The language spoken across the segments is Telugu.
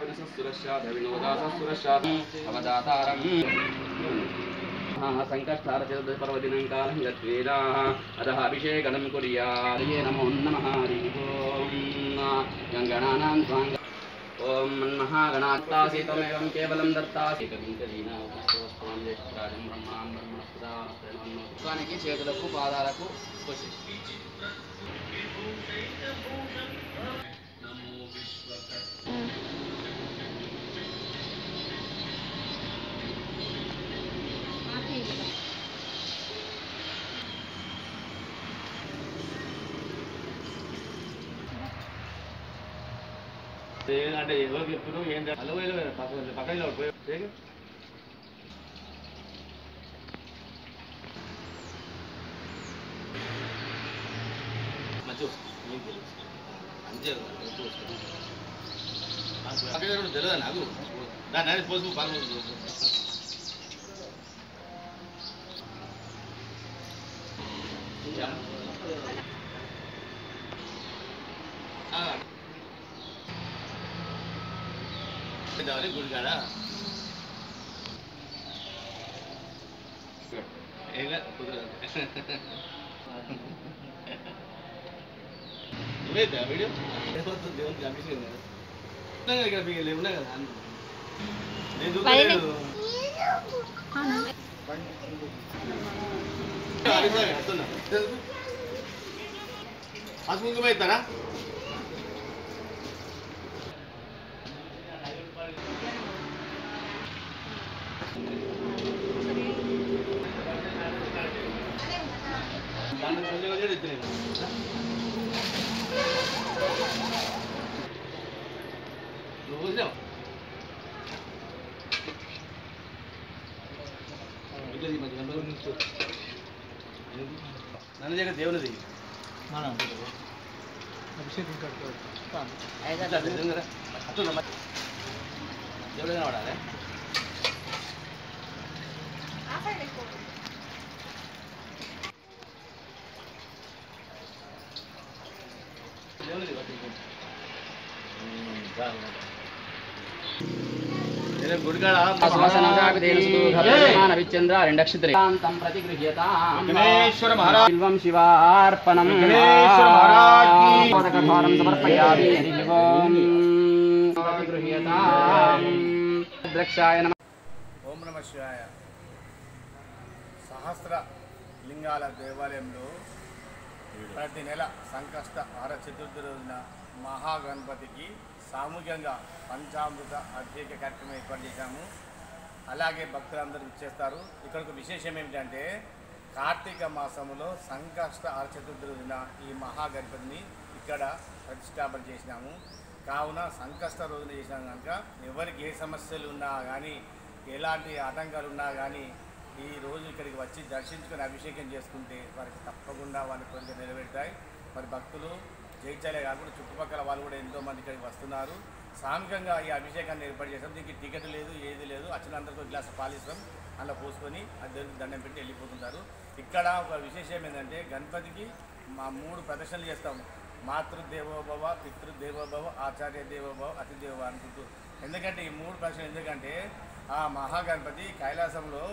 వినసస్సురశ్చాధవినోదాసస్సురశ్చాధ అవదాతారం సంకష్టారచతుర్దశపర్వదినం కాలం గత్వేదా అతः అభిషేకనం కుర్యాదయే నమో నమః హరి ఓం గంగణానాం స్వాంగ ఓం మన్మహాగణాత్తాసీతమేవం కేవలం దత్తాసీతమింకరీనాం బ్రహ్మాం బ్రహ్మణస్పదానికి చేతులకు పాదాలకు పుషి అంటే ఎవరు చెప్తున్నావు ఏం అలవేలు పక్కన పోయి చేయకు. వస్తుంది. మంచిగా వస్తుంది. నాకు పక్కన నాకు దాన్ని పోసు పక్కన పోసు. ಬಿಟ್ಟಿದ್ದಾವ್ರಿ ಗುಡ್ಗಾಡ ಈಗ ಇವೇದ ವಿಡಿಯೋ ದೇವಂತ ಅಭಿಷೇಕ ಹತ್ತು ಮುಂದೆ ಬೈತಾರಾ అభిషేకం కదా ఉన్నాయి కదా ఇక్కడ శివార్పణం. సమర్పయామి. ఓం నమ శివాయ. సహస్ర లింగాల దేవాలయంలో ప్రతి నెల సంకష్ట ఆర చతుర్థి రోజున మహాగణపతికి సామూహికంగా పంచామృత అభిషేక కార్యక్రమం ఏర్పాటు చేశాము. అలాగే భక్తులందరూ ఇచ్చేస్తారు ఇక్కడ ఒక విశేషం ఏమిటంటే కార్తీక మాసంలో సంకష్ట ఆరచతుర్థి రోజున ఈ మహాగణపతిని ఇక్కడ ప్రతిష్టాపన చేసినాము. కావున సంకష్ట రోజున చేసినాం కనుక ఎవరికి ఏ సమస్యలు ఉన్నా కానీ ఎలాంటి ఆటంకాలు ఉన్నా కానీ ఈ రోజు ఇక్కడికి వచ్చి దర్శించుకొని అభిషేకం చేసుకుంటే వారికి తప్పకుండా వాళ్ళ కోరిక నెరవేరుతాయి. మరి భక్తులు జయించాలే కాకుండా చుట్టుపక్కల వాళ్ళు కూడా ఎంతో మంది ఇక్కడికి వస్తున్నారు. సామికంగా ఈ అభిషేకాన్ని ఏర్పాటు చేస్తాం దీనికి టికెట్ లేదు ఏది లేదు. అచ్చినందరితో గ్లాస్ పాలిస్తాం. అలా పోసుకొని ఆ దండం పెట్టి వెళ్ళిపోతుంటారు. ఇక్కడ ఒక విశేషం ఏంటంటే గణపతికి మా మూడు ప్రదర్శనలు చేస్తాము మాతృదేవోభవ పితృదేవోభవ ఆచార్య దేవోభవ అతిదేవ అనుకుంటూ. ఎందుకంటే ఈ మూడు ప్రదర్శనలు ఎందుకంటే ఆ మహాగణపతి కైలాసంలో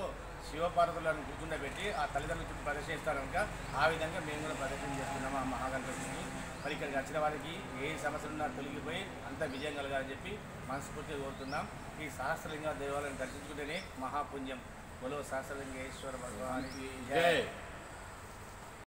శివపార్వతులను పెట్టి ఆ తల్లిదండ్రుల చుట్టూ ప్రదర్శిస్తారు కనుక ఆ విధంగా మేము కూడా ప్రదర్శన చేస్తున్నాము ఆ మహాగణపతిని. మరి ఇక్కడికి వచ్చిన వారికి ఏ సమస్యలు ఉన్నా తొలగిపోయి అంత విజయం కలగాలని చెప్పి మనస్ఫూర్తిగా కోరుతున్నాం. ఈ సహస్రలింగ దేవాలయం దర్శించుకుంటేనే మహాపుణ్యం. బలో సహస్రలింగేశ్వర భగవానికి జయ